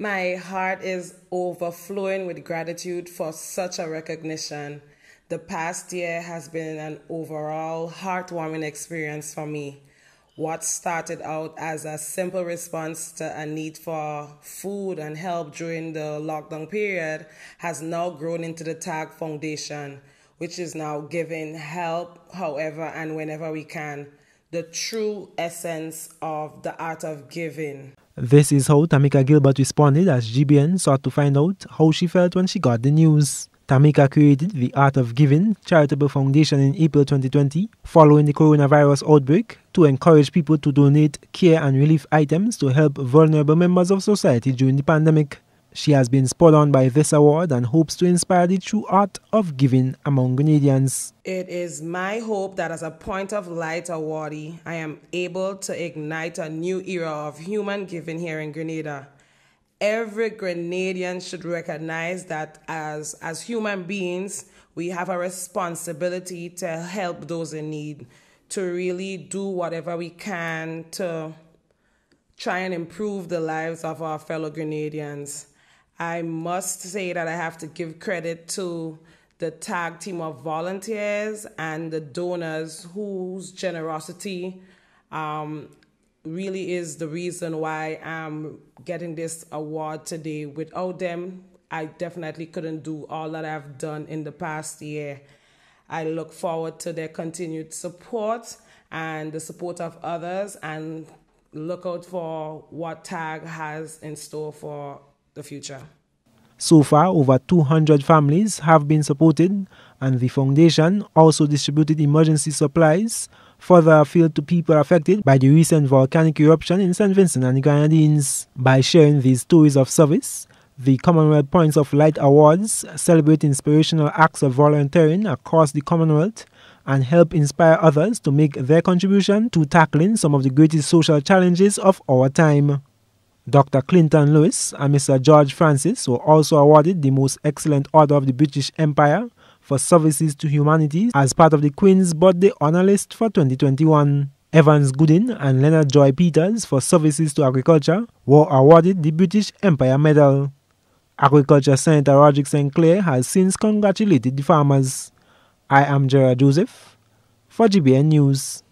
My heart is overflowing with gratitude for such a recognition. The past year has been an overall heartwarming experience for me. What started out as a simple response to a need for food and help during the lockdown period has now grown into the TAG Foundation, which is now giving help however and whenever we can. The true essence of the art of giving. This is how Tamika Gilbert responded as GBN sought to find out how she felt when she got the news. Tamika created the Art of Giving Charitable Foundation in April 2020 following the coronavirus outbreak to encourage people to donate care and relief items to help vulnerable members of society during the pandemic. She has been spurred on by this award and hopes to inspire the true art of giving among Grenadians. It is my hope that as a Point of Light awardee, I am able to ignite a new era of human giving here in Grenada. Every Grenadian should recognize that as, as human beings, we have a responsibility to help those in need, to really do whatever we can to try and improve the lives of our fellow Grenadians. I must say that I have to give credit to the tag team of volunteers and the donors whose generosity um, really is the reason why I'm getting this award today. Without them, I definitely couldn't do all that I've done in the past year. I look forward to their continued support and the support of others and look out for what TAG has in store for the future. So far, over 200 families have been supported, and the foundation also distributed emergency supplies further afield to people affected by the recent volcanic eruption in St. Vincent and the Grenadines. By sharing these stories of service, the Commonwealth Points of Light Awards celebrate inspirational acts of volunteering across the Commonwealth and help inspire others to make their contribution to tackling some of the greatest social challenges of our time. Dr. Clinton Lewis and Mr. George Francis were also awarded the Most Excellent Order of the British Empire for services to humanity as part of the Queen's Birthday Honour List for 2021. Evans Goodin and Leonard Joy Peters for services to agriculture were awarded the British Empire Medal. Agriculture Senator Roderick St. Clair has since congratulated the farmers. I am Gerard Joseph for GBN News.